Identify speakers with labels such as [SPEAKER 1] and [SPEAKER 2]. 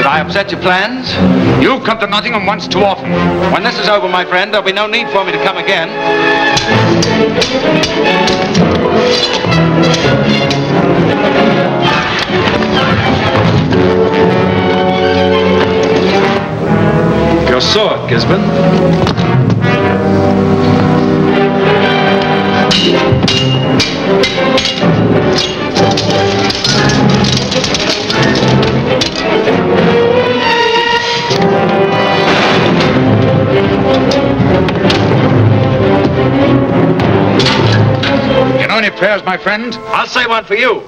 [SPEAKER 1] upset your plans?
[SPEAKER 2] You've come to Nottingham once too often.
[SPEAKER 1] When this is over, my friend, there'll be no need for me to come again. Your sword, Gisborne.
[SPEAKER 2] Any prayers, my friend?
[SPEAKER 1] I'll say one for you.